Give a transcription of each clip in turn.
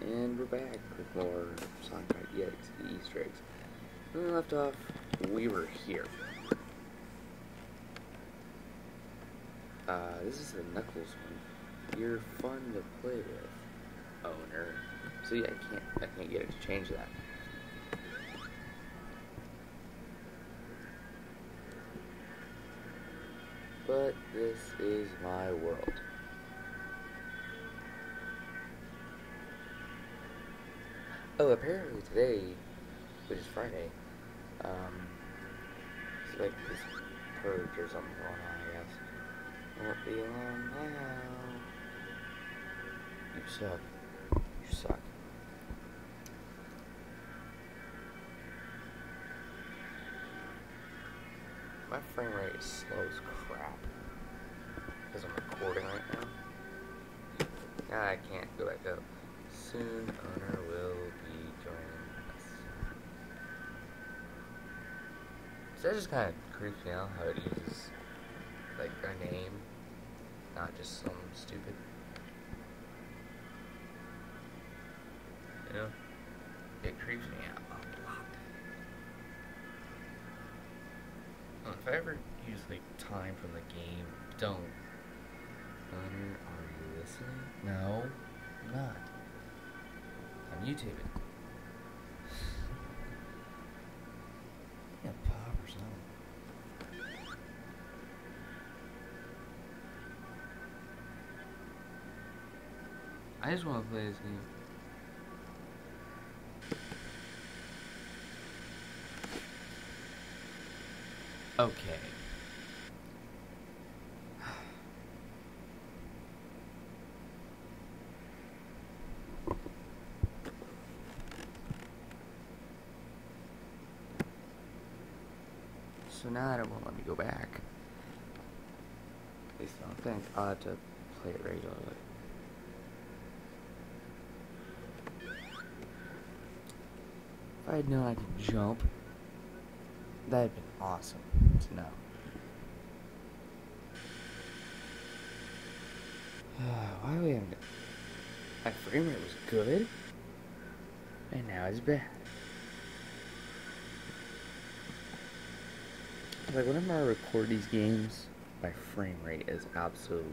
And we're back with more Sonic EX Easter eggs. When we left off, we were here. Uh, this is the Knuckles one. You're fun to play with, owner. So yeah, I can't, I can't get it to change that. But this is my world. Oh, apparently today, which is Friday, um, it's like this purge or something going on, I guess. Won't be long now. You suck. You suck. My frame rate is slow as crap. Because I'm recording right now. I can't go back up. Soon owner will be So that just kind of creeps me out how it uses like a name, not just some stupid. You know? It creeps me out a lot. Um, if I ever use like time from the game, don't. Owner, are you listening? No, I'm not. I'm YouTubing. I just want to play this game. Okay. So now that it won't let me go back. At least I don't think. I'll have to play it regularly. If I had known I could jump, that'd been awesome to know. Why are we having My frame rate was good, and now it's bad. Like, whenever I record these games, my frame rate is absolutely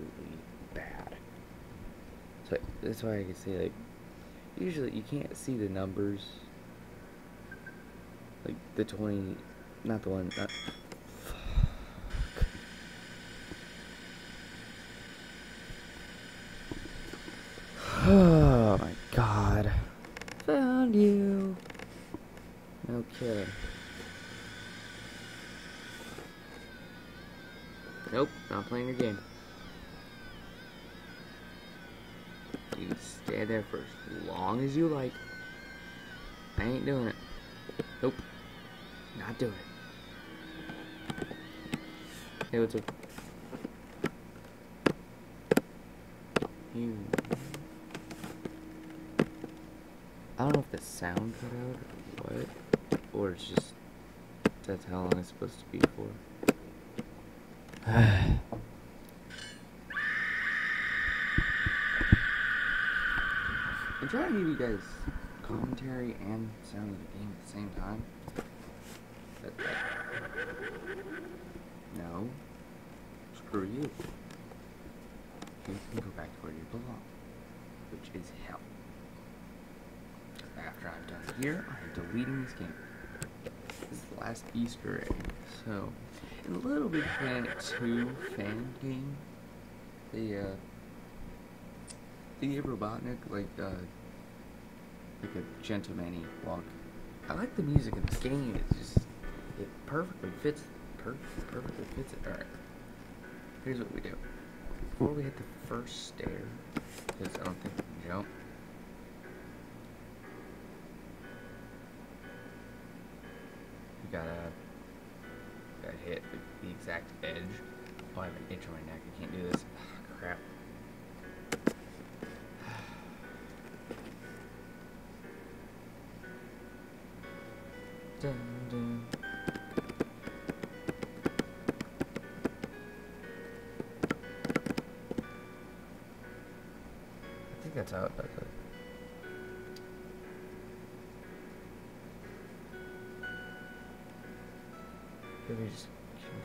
bad. So, that's why I can say, like, usually you can't see the numbers. Like, the 20, not the one, not, Oh my god. Found you. No kidding. Nope, not playing your game. You can stand there for as long as you like. I ain't doing it. Nope. Not doing it. Hey, what's up? You. I don't know if the sound cut out or what, or it's just that's how long it's supposed to be for. I'm trying to give you guys commentary and sound of the game at the same time. Like, no. Screw you. You can go back to where you belong, which is hell. After I'm done here, I'm deleting this game. This is the last Easter egg. So, in a Little Big Planet 2 fan game, the, uh, the Robotnik, like, uh, like a gentleman walk. I like the music in this game. It's just, it perfectly fits, per perfectly fits it. Alright. Here's what we do. Before we hit the first stair, because I don't think we can jump, you gotta, gotta hit the, the exact edge. Oh, I have an itch on my neck. I can't do this. Ugh, crap. Dun, pants out. But, but. Maybe we just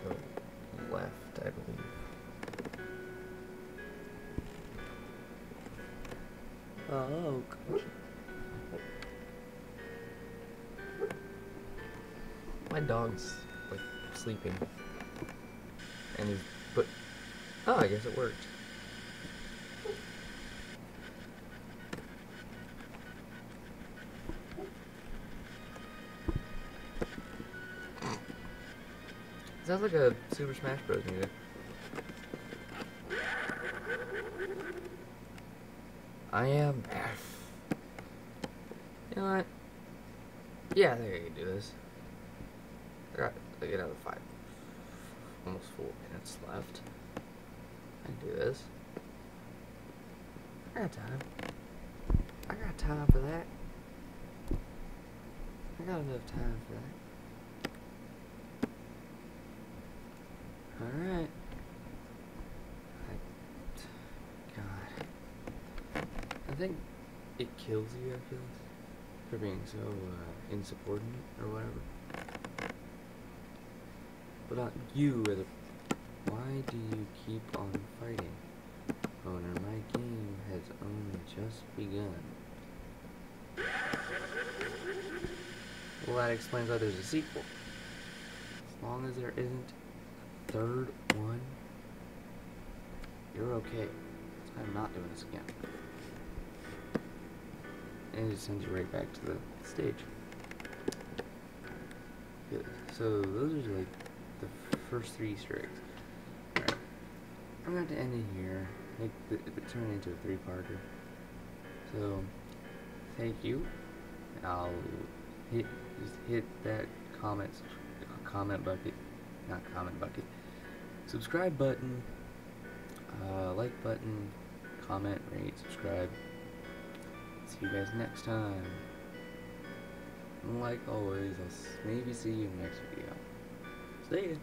can go left, I believe. Oh, gosh. My dog's, like, sleeping. And he's, but, oh, I guess it worked. Sounds like a Super Smash Bros. music. I am F. You know what? Yeah, I think I can do this. I got like another five, almost four minutes left. I can do this. I got time. I got time for that. I got enough time for that. Alright. I, God. I think it kills you after this for being so uh, insubordinate or whatever. But not you are the. Why do you keep on fighting? Owner, my game has only just begun. Well, that explains why there's a sequel. As long as there isn't a third one, you're okay. I'm not doing this again. And it sends you right back to the stage. Good. So those are like the first three Easter eggs. Alright. I'm going to end it here. Make the, it turn into a three-parter. So, thank you. I'll hit just hit that comment comment bucket, not comment bucket. Subscribe button, uh, like button, comment, rate, subscribe. See you guys next time. Like always, I'll maybe see you in the next video. See ya.